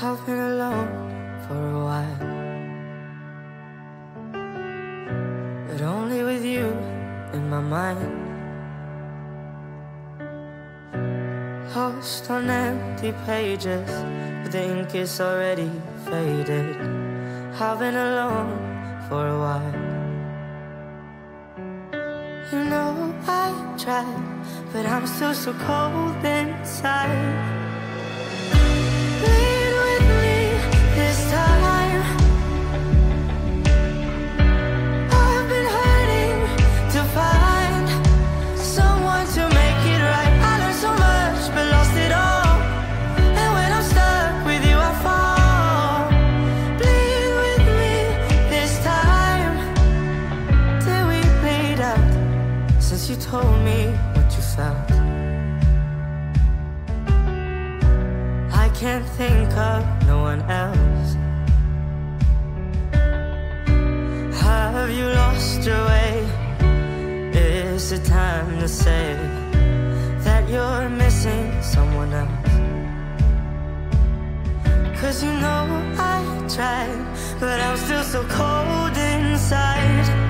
I've been alone for a while. But only with you in my mind. Lost on empty pages But the ink is already faded. I've been alone for a while. You know I tried But I'm still so cold and can't think of no one else. Have you lost your way? Is it time to say that you're missing someone else? Cause you know I tried, but I'm still so cold inside.